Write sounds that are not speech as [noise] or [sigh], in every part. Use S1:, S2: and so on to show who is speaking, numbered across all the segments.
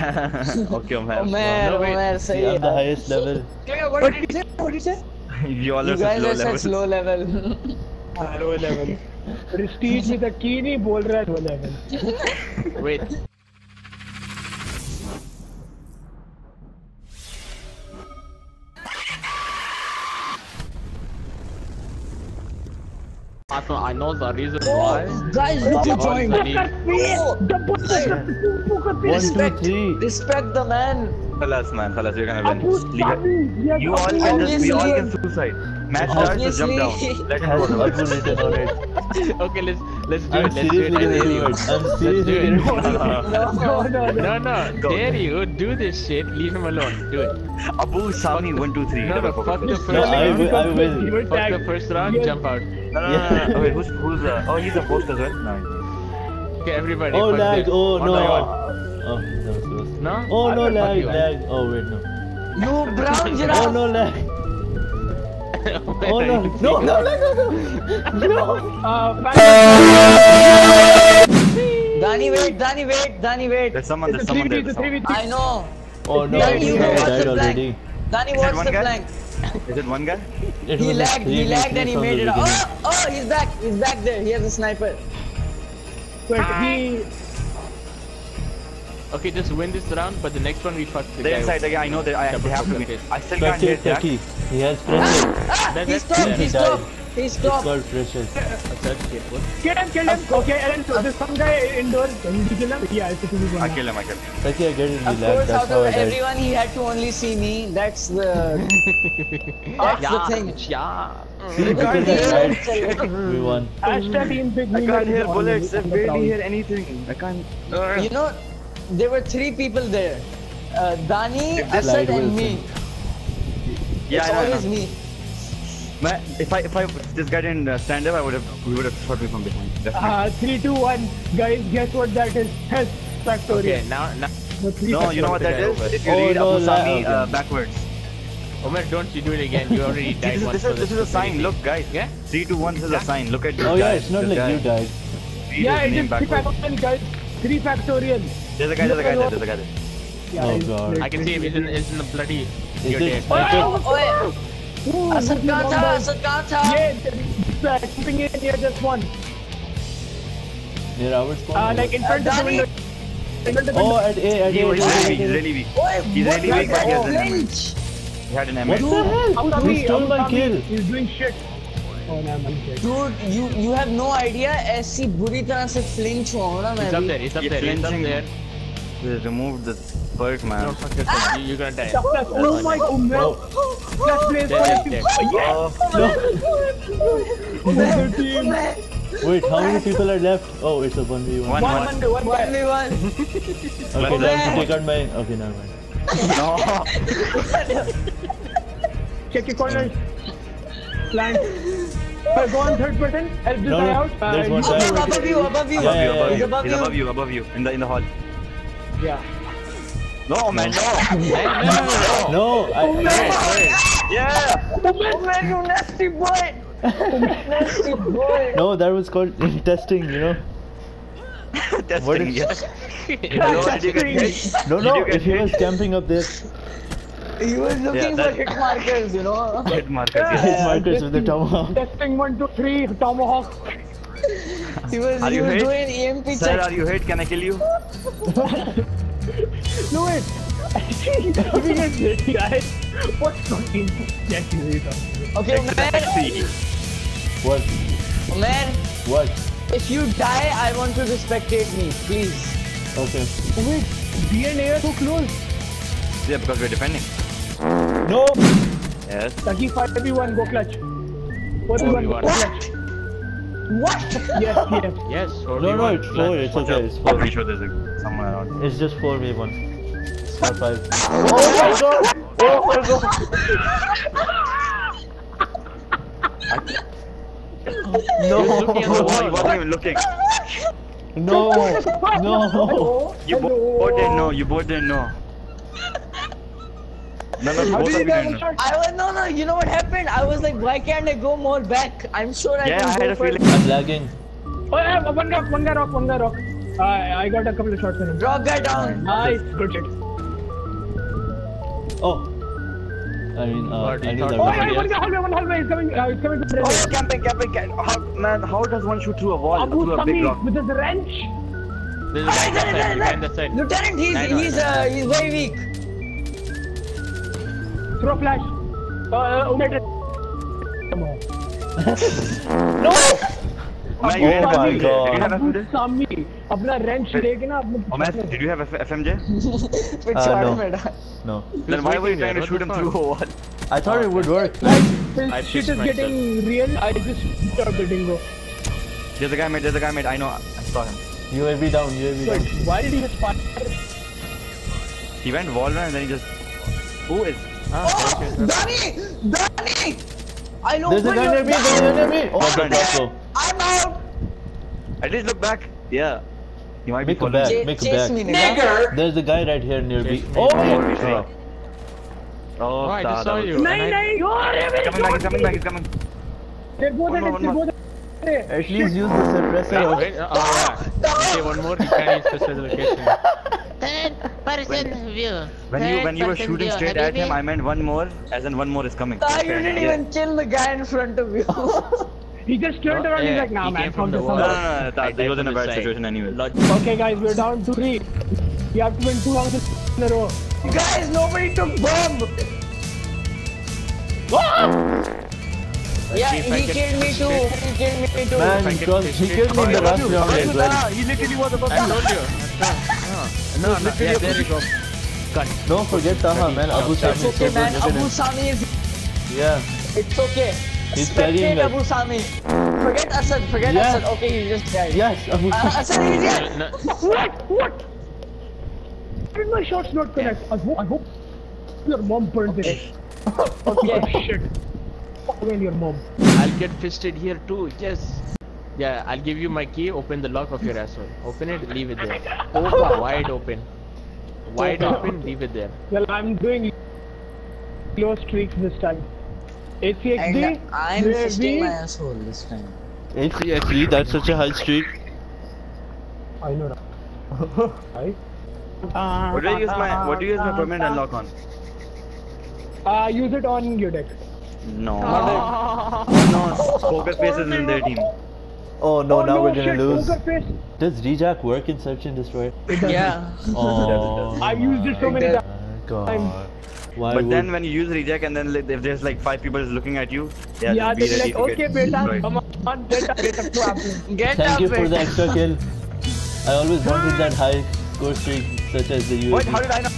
S1: okay, Omer.
S2: Omer,
S1: No, wait.
S2: Omer, सही
S3: I'm the highest level.
S4: What did you say? What did you say?
S1: You all
S2: You
S1: are
S2: guys
S1: low
S2: are
S1: level.
S2: such low level.
S4: Ah, low level. Prestige with a key नहीं बोल रहा है low level.
S5: Wait. I know, I know the reason oh, why.
S2: Guys, look
S5: Because
S2: at join.
S5: I need-
S2: Oh,
S3: One, two,
S2: respect,
S3: three.
S2: respect the man.
S1: Khalas, man. Khalas, you're gonna win. Leave it.
S4: Dhabi, yes,
S1: You all can just, we all can suicide. Match starts, just jump down. Let
S3: It
S1: him go.
S3: Abu written on it.
S5: Okay, let's let's do
S3: I'm
S5: it. Let's do it. I
S3: gonna
S5: dare
S3: do
S5: you.
S3: it. I'm
S5: Let's
S3: seriously
S5: do it.
S3: gonna do it.
S2: No,
S4: No, no, no.
S5: No, no, dare you do this shit. Leave him alone. Do it.
S1: Abu, Sami, one, two, three.
S5: No, no, fuck the first
S3: No, I
S5: round.
S3: will. I will.
S5: Fuck the first round.
S4: Yes.
S5: Jump out.
S1: No, no, no, no, no. Okay, who's, who's, uh, oh, he's a host as well? No.
S5: Okay, everybody.
S3: Oh lag!
S5: this.
S3: Oh
S5: One
S3: no! Oh, that was close.
S5: No?
S3: Oh no lag! Lag! Oh wait no.
S2: You brown [laughs]
S3: Oh no lag! Oh no! No! No! No! No! No!
S4: Uh, back-
S2: Dani, wait, Dani, wait, Dani, wait.
S1: There's someone, there's someone there. there's
S4: 3v3.
S2: I know.
S3: Oh no!
S2: Dani, you know what's the
S3: already.
S2: plank? Dani,
S1: Is
S2: what's the
S1: guy?
S2: plank?
S1: Is it one guy?
S3: It
S2: He lagged, he lagged and he made it out. Oh, oh, he's back, he's back there. He has a sniper.
S4: But he,
S5: Okay, just win this round, but the next one we fuck the
S1: They're
S5: guy.
S1: inside again. I know that I, have to
S5: focus.
S1: be. I still can't hit Jack.
S3: Taki. He has pressure.
S2: Ah,
S5: That-
S2: he
S5: that's
S2: stopped,
S5: fair.
S2: he
S3: He
S2: stopped.
S3: died.
S2: He
S3: It's
S2: stopped.
S3: called pressure.
S5: Search kit. What?
S4: kill him, kill him. Okay, Aaron, so there's some guy indoors. Can you kill him? Yeah, it's a 2v1.
S1: I kill him, I kill him.
S3: Taki, I get it. He
S2: Of
S3: lagged.
S2: course,
S3: That's
S2: out
S3: how
S2: of
S3: I died.
S2: everyone, he had to only see me. That's the. [laughs] That's the thing.
S5: Yeah.
S3: See,
S2: You
S3: because
S2: can't
S3: I
S2: hear
S3: died.
S2: it.
S3: We won.
S4: Hashtag team big
S1: I
S4: me
S1: can't
S4: is
S1: hear
S4: on
S1: bullets.
S4: the-
S1: I
S4: on the
S1: barely
S4: ground.
S1: hear anything. I can't.
S2: You know, there were three people there. Uh, Dani,
S1: If this
S2: Asad, and me.
S1: Yeah,
S2: it's
S1: I
S2: always
S1: know.
S2: me.
S1: Man, if I if I if this guy didn't uh, stand up, I would have we would have shot me from behind. Definitely.
S4: Uh, 3, 2, 1. Guys, guess what that is? Yes, factorial.
S5: Okay, now, now,
S4: The three
S1: no, you know what that is?
S5: over.
S1: If you
S3: Oh,
S1: read
S3: no,
S1: Abu Sami
S3: okay.
S1: uh, backwards.
S5: Omer, don't you do it again. You already [laughs] died
S1: this, is-
S5: once.
S1: this is this is a sign. Look, guys.
S5: Yeah?
S1: Three, two, one. This is a sign. Look at this
S3: Oh
S1: guy.
S3: yeah, it's not
S1: this
S3: like
S1: guy.
S3: you died.
S1: Read
S4: Yeah,
S1: his
S4: it
S1: name
S4: is 3 guys. Three factorial.
S1: There's a guy. There's a guy. There, there's a guy. There.
S4: Yeah,
S3: oh god.
S5: I can see him. He's in. He's in the bloody.
S3: Is
S5: you're dead.
S4: Oh,
S2: oh,
S4: oh.
S2: Oh!
S4: Oh!
S2: Asad Gata.
S4: Yeah, shooting it near just one.
S3: Near our spawn.
S4: Uh, like in front of the window.
S3: Oh, at A, at A. He's
S1: really weak. He's really weak. He's really weak, but he has an He had an MS.
S3: What the hell? Who stole my kill?
S4: He's doing shit Oh, no, I'm dead.
S2: Dude, you you have no idea ऐसी बुरी तरह से flinch हुआ हूँ ना मैं
S5: He's up
S2: अभी।
S5: there. He's up
S1: You're
S5: there. He's up
S1: flinching.
S5: there.
S1: They removed the perk,
S5: No,
S1: man.
S5: fuck this one. You, you're gonna die.
S4: Plus, oh my god, man.
S3: Oh,
S4: Plus, place
S5: Dead,
S4: for
S5: dead,
S4: you.
S5: dead.
S1: Oh,
S4: Another team.
S3: wait, how many people are left? Oh, it's a 1v1.
S1: one,
S4: One,
S1: one.
S4: one, one,
S2: One v one.
S3: Okay, now I have to take out my... Okay, never mind.
S1: No.
S4: Check your corners. [laughs] Plant. Uh, go on third person. Help this
S3: No,
S4: guy
S3: no,
S4: out. Uh,
S3: there's one
S4: you-
S3: guy.
S2: Above you, above you.
S1: Above you,
S3: Yeah,
S1: above
S3: yeah,
S1: you.
S2: above
S1: He's
S2: you.
S1: above you, above you. In the in the hall.
S4: Yeah.
S1: No, man, no.
S3: No, I...
S1: Yeah.
S2: Oh man, you nasty boy. nasty boy.
S3: No, that was called [laughs] testing, you know? [laughs]
S1: Testing.
S3: What is-
S1: yes. [laughs] No, did you get hit?
S3: No, no, if he was camping up there,
S2: He was looking
S1: that-
S2: for hit markers, you know. [laughs]
S1: Hit markers.
S3: hit
S1: Yes.
S3: markers with the tomahawk. [laughs]
S4: Testing one, two, three. Tomahawk.
S2: He was
S1: Are
S2: he
S1: you
S2: was
S1: hit?
S2: doing EMP
S1: Sir,
S2: check.
S1: are you hit? Can I kill you? [laughs]
S4: No wait. Giving it hit, guys. What fucking check is it?
S2: Okay, man,
S1: See.
S3: What?
S2: man.
S3: What?
S2: If you die, I want you to spectate me, please.
S3: Okay.
S4: Wait. B and A are so close.
S1: Yeah, because we're defending.
S3: No!
S1: Yes.
S4: Taki 5v1, go clutch. 4v1, go clutch.
S2: What?
S4: Yes, yes.
S5: Yes. Or
S3: No,
S5: we
S3: no,
S5: want
S3: it's
S5: blood.
S3: 4, it's okay,
S1: out.
S3: it's
S1: I'm pretty sure there's a, someone around.
S3: It's just 4v1. It's not 5. Oh my god! Oh my god!
S5: He was looking at the
S1: Oh, he
S5: wall.
S1: wasn't even looking.
S3: No! No!
S1: You both didn't know. You both didn't know. No, no,
S4: How
S1: both
S4: did
S1: of
S4: you
S1: you
S4: get
S1: didn't know.
S4: shot?
S2: I was no no. You know what happened? I was like, why can't I go more back? I'm sure I
S1: Yeah,
S2: can
S1: I
S2: go
S1: had a feeling.
S3: I'm lagging.
S4: Oh, yeah, one rock, one guy rock, one guy rock. I, I got a couple of shots on him.
S2: Drop guy down.
S4: Nice, good shit.
S3: Oh. I mean, uh,
S5: What,
S3: I
S5: you
S3: knew
S5: thought-
S3: that
S4: Oh, yeah, one guy, hallway, one hallway. He's coming, uh, he's coming to the
S1: Oh, camping, camping, camping. How, man, how does one shoot through a wall,
S4: Abu
S1: through a big rock?
S4: with his wrench.
S5: There's a guy on that side, the guy on that side.
S2: Lieutenant, he's
S5: I know,
S2: he's
S5: I know.
S2: uh he's very weak.
S4: Throw flash. Uh, uh, Umed. Come on. [laughs]
S1: Man, you
S3: Oh
S1: had
S3: my
S1: FMJ.
S3: God.
S1: Did you have
S4: Abu
S1: FMJ?
S4: Sami अपना wrench लेके ना अपने
S1: Oh, man, did you have F- FMJ? [laughs]
S2: पिछवाड़े
S3: no.
S2: में डाल.
S3: No.
S1: Then why were you
S5: waiting
S1: trying
S5: there,
S1: to shoot
S5: what
S1: him
S5: the
S1: through a wall?
S3: I thought it would work.
S4: Guys,
S5: I
S4: this shit
S5: pissed
S4: is
S5: myself.
S4: getting real. I just stopped the dingo.
S1: There's a guy mate, there's a guy mate. I know, I saw him.
S3: UAV down, UAV
S4: Wait,
S3: down.
S4: why did he just fire?
S1: He went wall run and then he just. Who is?
S5: Ah, oh,
S2: Danny! Danny! I know
S3: There's a
S2: gun
S3: near me, there's a gun near me! Oh.
S2: I'm out!
S1: I did look back. Yeah. You might
S3: make
S1: be a
S2: back,
S3: make a back.
S2: Nigger.
S3: There's a guy right here near me.
S5: Oh, me.
S3: oh,
S1: oh,
S5: I just saw you.
S4: No, no, you
S1: coming back, he's coming back, he's coming.
S4: They're both at it, they're
S3: least use the suppressor.
S5: Uh, uh, okay, one more, you can use the special location. [laughs]
S6: Third person view.
S1: When you when you were shooting
S6: view,
S1: straight at him, I meant one more, as in one more is coming.
S2: Ah, you didn't
S1: Yeah.
S2: even kill the guy in front of you. [laughs]
S4: He just turned
S5: No,
S4: around. He's like, nah,
S5: he
S4: man,
S5: came from the
S4: this
S5: wall.
S1: No,
S4: out.
S1: no, no, no, that,
S5: I
S1: he was in a bad
S5: side.
S1: situation anyway.
S5: Logic.
S4: Okay, guys, we're down to three. You have to win two rounds in a row.
S2: Guys, nobody took bomb. Yeah,
S5: see if I
S2: he killed me too. He killed me too.
S3: Man,
S5: I
S3: because he killed me in the last round as well.
S1: He literally was about
S5: I told you. No, no, no. Yeah, there you go. Cut.
S3: Don't forget Taha, man. Abu Sami
S2: It's
S3: is so
S2: okay,
S3: good.
S2: man. Abu. Sami is.
S3: Yeah.
S2: It's okay.
S3: He's carrying
S2: Spectate. Abu Sami. Forget Asad. Forget
S3: Yeah.
S2: Asad. Okay, you just died.
S3: Yes, Abu
S2: Uh, Asad is here.
S5: No, no.
S4: What? What? How did my shots not connect? I hope, I hope your mom burned it.
S2: Okay.
S4: Oh, shit. Fuck away your mom.
S5: I'll get fisted here too. Yes. Yeah, I'll give you my key. Open the lock of your asshole. Open it. Leave it there. [laughs] Open. Wide open. Wide open. Leave it there.
S4: Well, I'm doing close streaks this time. HCXD,
S2: And I'm
S4: UAV,
S2: fisting my asshole this time.
S3: HCXD, that's such a high streak.
S4: I know that. [laughs] Right?
S1: What do you use my What do you use my permanent unlock on?
S4: Uh, use it on your deck.
S1: No. No. Poker face is in their team.
S3: Oh no,
S4: oh,
S3: now
S4: no,
S3: we're gonna
S4: shit,
S3: lose.
S4: Poker.
S3: Does Rejack work in Search and Destroy? [laughs]
S2: Yeah. [laughs]
S3: Oh,
S4: I've used it so many times.
S3: my God. Why
S1: But
S3: would...
S1: then when you use Rejack and then if there's like five people looking at you, yeah,
S4: Yeah,
S1: just be
S4: they're
S1: ready
S4: like,
S1: to
S4: okay,
S1: get
S4: beta,
S1: destroyed.
S4: come on, beta, get up to [laughs] Apple.
S2: Get
S3: Thank
S2: up
S3: you for the extra kill. I always wanted that high score streak such as the
S1: What? How did I know?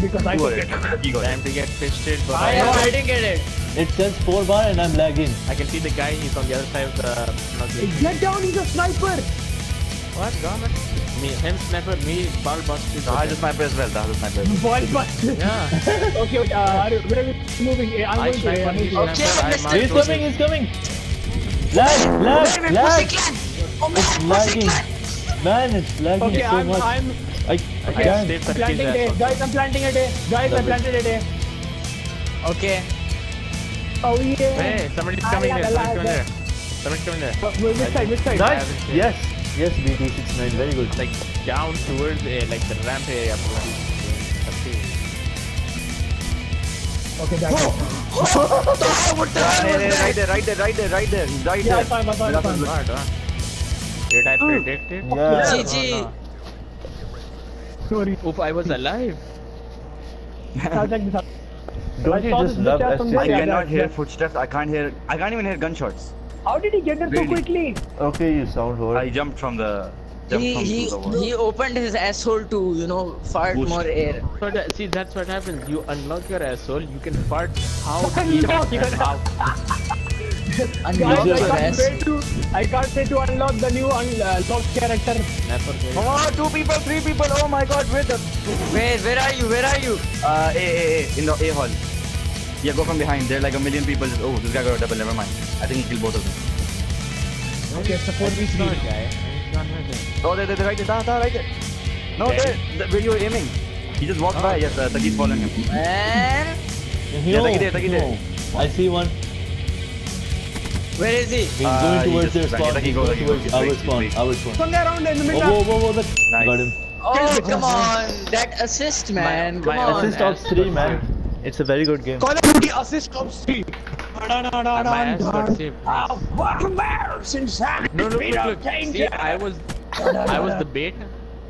S4: Because I
S1: You got
S4: took
S1: it.
S4: it.
S1: You got
S5: Time to get fisted. But
S2: I know, I didn't get it.
S3: It says 4 bar and I'm lagging.
S5: I can see the guy. He's on the other side of the. Not
S4: Get down, he's a sniper.
S5: what? Damn it. Me, him sniper. Me, ball busted.
S1: Nah, I just sniper as well. That was sniper. as.
S4: Ball busted.
S5: Yeah. [laughs]
S4: okay, wait, uh, are you- where are we moving? I'm
S5: I
S4: going to.
S5: sniper.
S4: I'm
S5: He's
S4: going to.
S2: Okay,
S5: sniper. I
S2: let's-
S3: He's coming, he's coming! Lag, lag, lag!
S2: Oh,
S3: It's lagging. Man, it's lagging
S4: Okay,
S3: so
S4: I'm,
S3: much.
S4: I'm
S3: I, I
S5: I
S3: can't.
S4: planting
S5: his
S4: A.
S5: asshole.
S4: Guys, I'm planting a day. Guys, I
S3: Love it.
S4: a day.
S2: Okay.
S4: Oh, yeah.
S5: Hey, somebody's coming there. Somebody's coming there. Somebody's coming there.
S4: Which side, which side?
S3: Nice! Yes! Yes, BT69, very good.
S5: Like down towards uh, like the ramp area. Something.
S4: Okay, that's it.
S1: Hey, hey, right there, right there, right there, right there, He's right
S4: Yeah,
S1: there.
S4: I found, I found, I found.
S5: Smart, huh? Did I predict it?
S3: Yeah.
S2: GG.
S4: Sorry.
S5: Oof, I was alive.
S4: I'll check this out.
S3: Don't
S4: I
S3: you just love
S4: glitch
S1: I
S4: Yeah,
S3: STC?
S4: that-
S1: cannot hear
S4: that-
S1: footsteps. I can't hear. I can't even hear gunshots.
S4: How did he get there so quickly?
S3: Okay, you sound horrible.
S1: I jumped from the. Jumped
S2: He
S1: from
S2: he
S1: the
S2: he opened his asshole to you know fart
S1: Boost.
S2: more air.
S5: So that, uh, see, that's what happens. You unlock your asshole, you can fart how
S4: Unlock
S5: deep
S4: your
S5: how.
S4: Guys,
S2: Unlock
S4: I can't say to, I can't wait to unlock the new unlocked character.
S5: Never get it.
S1: Oh, two people, three people. Oh my God, where the?
S2: Where where are you? Where are you?
S1: Uh, A, A, A, in the A hall. Yeah, go from behind. There are like a million people. Oh, this guy got a double. Never mind. I think he killed both of them.
S4: Okay, support me,
S5: He's not
S4: please.
S5: guy. He's.
S1: Oh, there, there, there, right there, da, da, right there. No,
S5: There.
S1: there, there, where you were aiming. He just walked by. Yes, uh, Taki's following him.
S2: Man.
S1: Yeah, Taki there, Taki there.
S3: I see one.
S2: Where is he?
S3: He's
S1: Uh,
S3: going towards their
S1: ran.
S3: spawn.
S1: Like he
S3: He's
S1: goes-
S3: going towards our
S1: he's
S3: spawn.
S1: wait.
S3: Our spawn.
S4: One around in the
S3: Oh,
S4: middle.
S3: whoa, whoa, whoa, that
S1: Nice.
S3: got him.
S2: Oh, come on. That assist, man. Come
S5: my
S2: on.
S3: Assist of three, man. It's a very good game.
S4: Call of Duty assist da,
S5: My ass
S4: da,
S5: got
S4: da.
S5: saved.
S4: Oh, fuck, man. Since I-
S5: No, look, look, look. See. I was, I was the bait,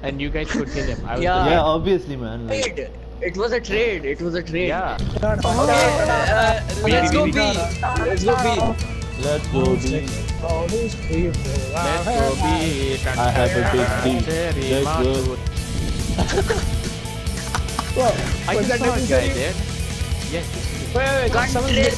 S5: and you guys could kill him. I was
S2: Yeah.
S3: Yeah, obviously, man. Like,
S2: Trade. It was a trade. It was a trade.
S5: yeah.
S2: Okay, uh, let's go B. Let's go B.
S3: let's go, B.
S4: All these people.
S5: Let's go be.
S3: I have a big D. Let's go.
S5: I
S4: Was
S5: just
S4: that
S5: saw a guy there. Yes,
S2: Wait, wait, wait. Can't play.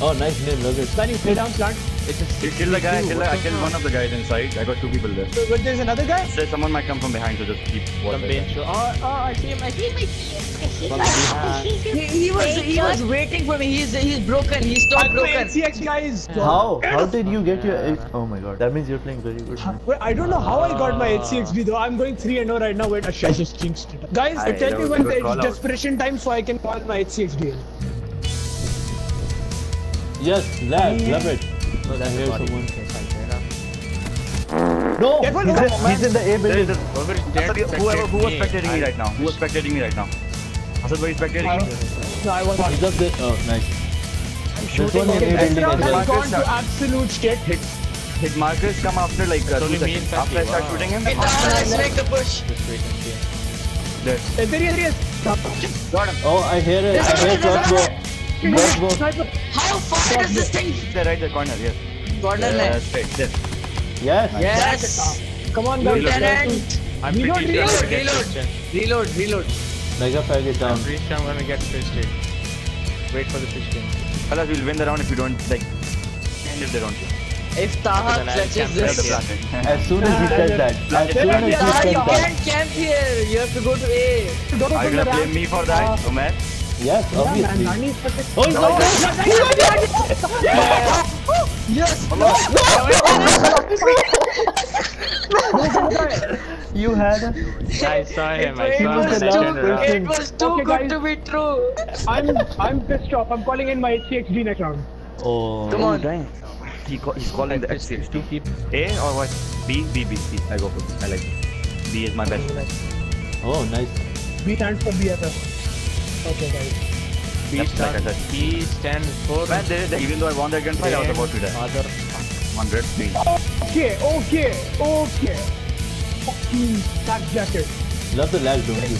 S3: Oh, nice name, love it.
S4: Can you play down plant?
S5: It's a
S1: You kill the guy, I kill, I killed one of the guys inside. I got two people there.
S4: But there's another guy?
S1: So someone might come from behind, so just keep
S5: Some
S1: watching.
S5: bench. Oh, oh, I see him. I see him. I see him.
S2: He, he was he was waiting for me. He's he's broken. He's
S4: I
S2: not
S4: play
S2: broken.
S4: NCX guys.
S3: How? How did you get your... H- Oh my god. That means you're playing very good.
S4: Wait, I don't know how I got my HCXD ah. though. I'm going 3 and 0 right now. Wait, I just jinxed it. Guys,
S1: Aye,
S4: tell
S1: that
S4: me when
S1: good
S4: it's desperation time so I can call my HCXD.
S3: Yes, lag, love it.
S5: No, that's the body.
S3: someone.
S5: Yes, I hear him.
S3: No!
S4: Careful,
S3: He's, in- he's in the A
S1: There
S3: building.
S1: is a,
S5: Whoever is
S1: Asad,
S5: dead,
S1: whoever, who was
S5: spectate
S1: spectating me right now? Who was spectating me right now? Asad, were you spectating me?
S4: No, I was not.
S3: He's up. Oh, nice. This one in
S4: Okay,
S3: A
S4: this
S3: building
S4: round
S3: as
S4: has
S3: well.
S4: gone to absolute shit.
S1: Hit, hit markers come after like uh, two
S5: only me
S1: seconds.
S5: and
S1: After I start shooting him,
S2: Hey, now let's make the push.
S5: Just wait and see.
S1: there.
S4: There he is, there he is.
S1: Got him.
S3: Oh, I hear it. I hear crossbow. Crossbow.
S4: Sniper.
S2: How far does this thing?
S1: There, right, the corner, yes.
S2: Corner
S1: Uh,
S2: left.
S1: straight, there.
S3: Yes.
S2: Yes.
S4: Come on, guys.
S2: Lieutenant.
S5: I'm
S4: Reload,
S5: pretty sure I'm
S2: reload,
S5: gonna get
S2: reload.
S5: Christian.
S2: Reload. Reload.
S3: Mega faggot down.
S5: I'm pretty sure I'm gonna get Christian. Wait for the Christian.
S1: Fellas, we'll win the round if you don't, like, and if they don't.
S2: If Taha
S5: Then I'll
S2: clutches
S5: camp
S1: That's the [laughs]
S2: this.
S1: plan.
S3: As soon as he said that. As soon as he
S2: Taha,
S3: said
S2: you
S3: that.
S2: can't camp here. You have to go to A.
S4: Don't
S1: Are you
S4: open
S1: gonna
S4: the
S1: blame
S4: ramp.
S1: me for that,
S4: Uh,
S1: Umair?
S3: Yes,
S4: Yeah, man,
S3: obviously.
S4: Nani is perfect.
S3: Oh, he's oh, not
S2: Yes.
S3: Oh, you had a...
S5: I saw him. I
S2: It
S5: saw
S2: was
S5: him. and I turned
S2: too,
S5: around.
S2: it was too
S4: Okay,
S2: good
S4: guys.
S2: to be true.
S4: I'm I'm pissed off. I'm calling in my HCXD next round.
S3: Oh.
S2: Come on.
S1: He call, he's calling the
S5: Just
S1: F6
S5: keep- keep-
S1: A or what? B, B, B, B. I go for B. I like B. B is my best friend.
S3: Oh, nice.
S4: B stands for BFF. Okay, guys.
S5: B
S1: Yep, like I
S5: stands,
S1: said.
S5: B stands for
S1: Man, there, there, even though I won that gunfight, I was about to die.
S5: Other.
S1: 100 3.
S4: Okay, okay, okay. Fucking sack jacket.
S3: Love the lag, don't you?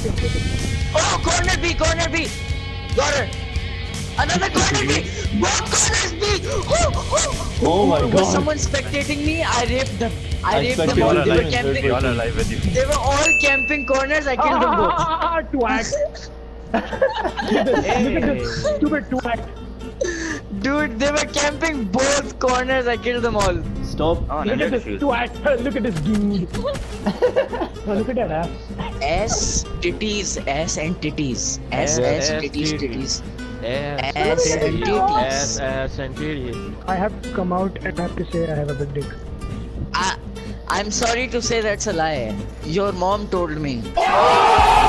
S2: Oh, corner B, corner B. Got her. Another corner B. [laughs] Both corners B. Oh, oh.
S3: Oh my god.
S2: Was someone spectating me? I raped them. I
S3: I
S2: raped them
S3: spectated
S2: all. They were
S3: in third
S2: camping.
S1: All alive with you.
S2: They were all camping corners. I killed them both. [laughs]
S4: twat. [laughs] Look at this. Look at this. Stupid twat.
S2: Dude, they were camping both corners. I killed them all.
S3: Stop.
S1: Oh,
S4: Look
S1: and
S4: at this
S1: defuse.
S4: twat. Uh, look at this dude. Oh, [laughs] look at that ass.
S2: S titties, S and titties, S
S5: S,
S2: S
S5: S,
S2: titties,
S5: titties.
S2: titties.
S5: S,
S2: S and titties.
S5: S, and titties.
S4: I have to come out and have to say I have a big dick.
S2: I, I'm sorry to say that's a lie. Your mom told me. Oh!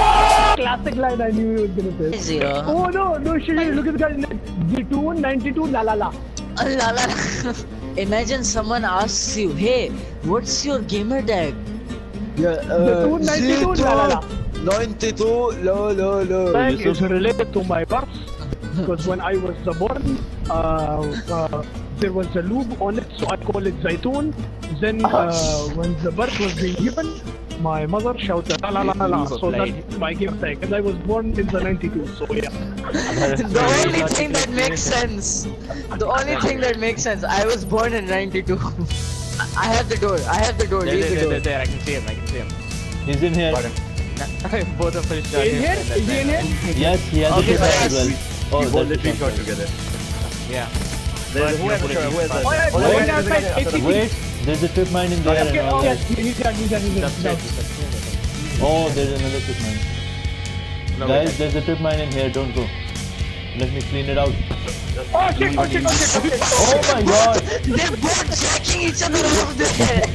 S4: Classic line I knew he was gonna say.
S2: Zero.
S4: Oh no, no shit, look at the guy. name. G2 92 la la la.
S2: Uh, La, la, la. Imagine someone asks you, hey, what's your gamer tag?
S3: Yeah,
S4: The 292 la la la.
S2: 92, lo, lo, lo.
S4: Tag is related to my birth because when I was born, uh, uh, there was a lube on it, so I call it Zaitoon. Then uh, [laughs] when the birth was being given, my mother shouted la la la la la. So that's my game tag, and I was born in the 92. So yeah.
S2: The only thing that makes sense. The only thing that makes sense. I was born in 92. I have the door. I have the door.
S5: There,
S2: Leave
S5: there,
S2: the
S5: there,
S2: door.
S5: there, I can see him, I can see him.
S3: He's in here.
S5: Both of us shot
S4: In
S5: him.
S4: here?
S5: and
S4: he in here?
S3: Yes, he has
S2: Okay,
S3: a
S2: so
S3: as well. Oh,
S1: we both
S3: that's
S1: literally shot together.
S5: Yeah.
S1: There's
S5: But
S1: whoever
S5: you're
S1: shot,
S5: putting
S1: whoever
S4: Oh, yeah, oh,
S1: there's
S4: yeah,
S1: a guy
S4: yeah,
S1: there.
S4: yeah.
S3: Wait, there's a trip mine in there
S4: Okay,
S3: and all
S4: oh, yes, he's done, he's done, he's done.
S5: Upstairs, he's upstairs.
S3: Oh, there's another trip mine.
S5: No,
S3: Guys, there's a trip mine in here, don't go. Let me clean it out.
S4: Oh shit, oh shit, oh shit, oh shit.
S3: Oh my god!
S2: They're both jacking each other over there.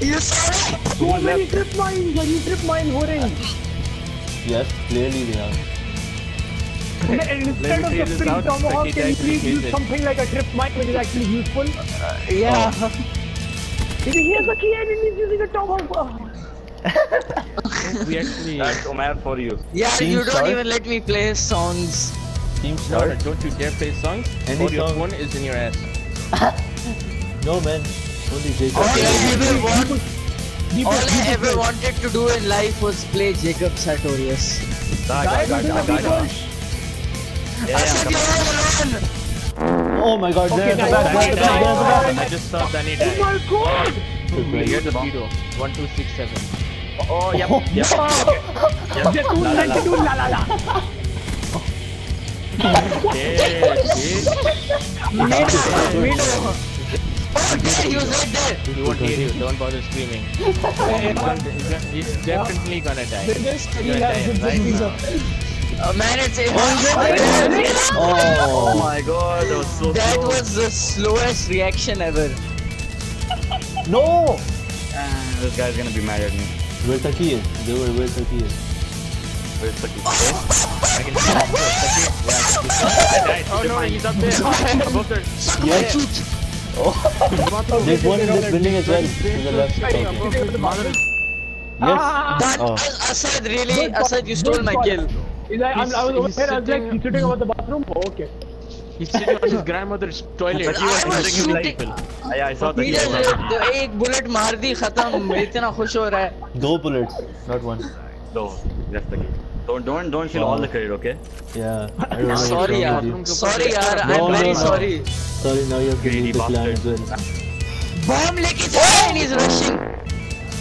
S2: You saw that?
S4: So many trip mines, are you trip mine whoring?
S3: Yes, clearly they are.
S4: Instead of
S5: clear
S4: the
S5: this
S4: free tomahawk, can you please use something like a trip mine which is actually useful?
S2: Yeah.
S4: If he hears the key and he's using a tomahawk.
S5: We actually.
S1: That's Omar for you.
S2: Yeah,
S3: Team
S2: you don't
S3: start?
S2: even let me play songs.
S3: Team
S5: No, no, don't you dare play songs.
S3: Any
S5: or your
S3: song.
S5: phone is in your ass. [laughs]
S3: No man. Only Jacob.
S2: All I ever want,
S4: Deep
S2: all I ever wanted to do in life was play Jacob Sartorius.
S1: I got it, I got it, I got it. Yeah, yeah,
S2: Asad,
S1: come
S2: you're all alone.
S3: Oh my god,
S4: Okay,
S3: there's the
S4: guys,
S3: back, there's the back, there's the back.
S5: I just saw Danny
S4: Oh
S5: die.
S4: my god!
S1: Here's the bomb.
S5: Zero. One, two, six, seven.
S1: Oh, oh yep, oh, yep.
S4: Jatoon 92 [laughs] la la la.
S5: Yeah, see?
S2: Oh, there, he was right there.
S5: He won't hear you. Don't bother screaming. He's, gonna, he's, gonna, he's definitely gonna die.
S4: This
S5: He's gonna die right now.
S2: Uh, man, it's
S1: Oh
S3: Oh.
S1: my god, that was so
S2: That
S1: slow.
S2: was the slowest reaction ever.
S3: No!
S1: Ah, This guy's gonna be mad at me.
S3: Where's the key? They were where's the key?
S1: Where's the key?
S5: I can see him. I died. Oh no, he's up there. Above [laughs] the.
S3: Yes. Oh. There's one in this building as well. To the left. Okay.
S5: Above his mother.
S3: Yes.
S2: But
S3: Oh.
S2: As- Asad, really? Asad, you stole my kill.
S4: Is I, I'm, I was over
S5: He's
S4: there, I was like,
S5: sitting-
S4: he's sitting over the bathroom? Oh, okay.
S5: He's sitting on his [laughs] grandmother's toilet.
S1: But he was
S2: I was
S1: hitting him like
S2: shooting.
S1: Ah, Yeah, I saw the
S2: He
S1: key.
S2: just तो एक bullet मार दी खत्म इतना खुश हो रहा है
S3: Two bullets, not one.
S1: No, that's the key. Don't don't don't steal all the credit, okay?
S3: Yeah. [laughs] I don't know what's
S2: sorry
S3: wrong
S2: यार
S3: with you.
S2: sorry यार
S3: No,
S2: I'm
S3: no,
S2: very
S3: no.
S2: sorry
S3: Sorry, now you have to
S1: Greedy
S3: leave the clan as
S1: bastard.
S3: well.
S2: bomb लेके जा रहा है and he's rushing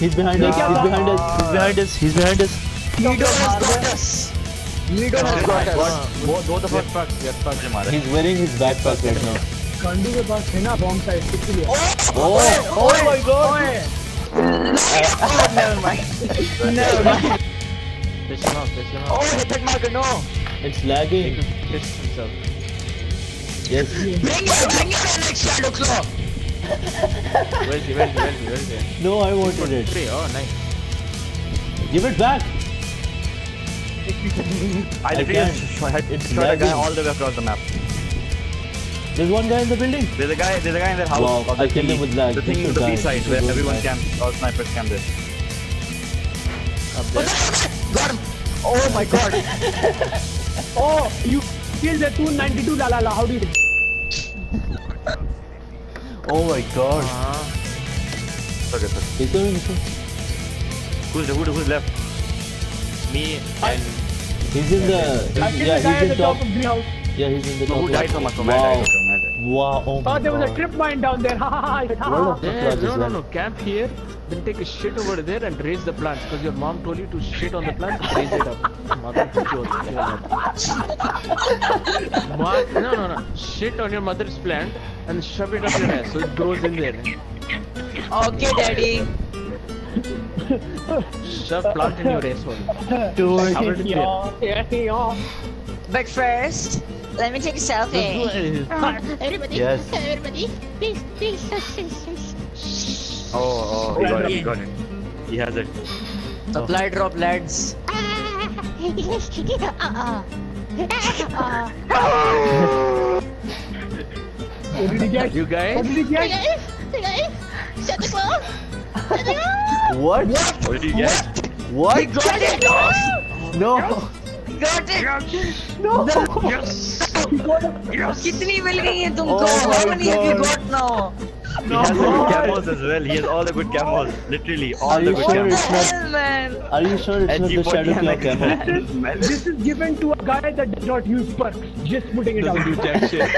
S3: He's behind us. He's behind us. He's behind us. He's behind us.
S2: Nido has got us Nido has got us
S1: Both both of
S5: Get
S1: us
S5: fucked. Get fucked.
S1: से मारा.
S3: He's wearing his backpack right now.
S4: गांडू के पास है ना bomb side इसलिए
S3: Oh! Oh my god!
S2: oh never mind never mind
S5: Piss him off. Piss him
S2: oh
S5: off.
S2: hit that marker no
S3: It's lagging.
S5: Make him piss himself.
S3: Yes.
S2: bring it bring it the next shadow claw
S5: Where's he? Where's he? Where's he? Where's he?
S3: No, I wanted it.
S5: Three. Oh, nice.
S3: Give it back.
S1: I literally
S3: can't.
S1: just shot, a guy all the way across the map.
S3: There's one guy in the building.
S1: There's a guy, there's a guy in that house.
S3: Wow,
S1: the
S3: I killed him with lag.
S1: The thing
S3: should
S1: with the. B side where everyone
S3: die.
S1: camps, all snipers camp there.
S5: Up there.
S2: got him oh my god [laughs]
S4: Oh, you killed the 292 la la la. How did? you?
S3: Oh my god.
S5: Uh-huh.
S1: Okay, sir.
S3: He's coming. He's coming.
S1: Who's, who, who's left?
S5: Me and
S3: He's in the.
S4: I
S3: Yeah,
S4: the guy
S3: he's
S4: at the top
S3: top.
S4: of the house.
S3: Yeah, he's in the
S1: No,
S3: top.
S1: who died from us? From
S3: Wow.
S1: From I died.
S3: Wow. Oh ah, my
S4: Oh, there was a trip mine down there. [laughs] Ha ha ha.
S3: World of the
S5: no, no, no, camp here. Then take a shit over there and raise the plants because your mom told you to shit on the plants. And raise it up. Mother chode, Mom, no, no, no. Shit on your mother's plant and shove it up your ass so it grows in there.
S2: okay daddy
S5: Shove plant in your asshole.
S4: Do it.
S5: Covered
S4: Yeah, yeah, yeah.
S6: But first, let me take a selfie. Uh, everybody,
S3: Yes.
S6: everybody, please, please, please, please.
S1: Oh, oh, he got it, he got it. He has it.
S2: supply drop lads
S6: Ah. Uh, [laughs]
S4: What did he get?
S5: You
S4: What
S5: guys?
S4: did he
S6: Hey
S4: get?
S6: guys, hey guys, shut the club Shut the club.
S3: What?
S1: What did you get?
S3: What?
S2: got it
S3: No.
S2: got it
S3: No.
S2: कितनी मिल गई है तुमको
S3: Oh my
S2: how many have you
S3: God.
S2: got now
S1: He has the good camos as well. He has all the good camos. Literally, all
S3: Are
S1: the
S3: you
S1: good
S3: sure
S1: camos.
S3: it's not?
S2: hell man
S3: Are you sure it's not the shadow claw camo?
S4: This is given to a guy that does not use perks. Just putting it out.
S5: Doesn't do jack shit. [laughs]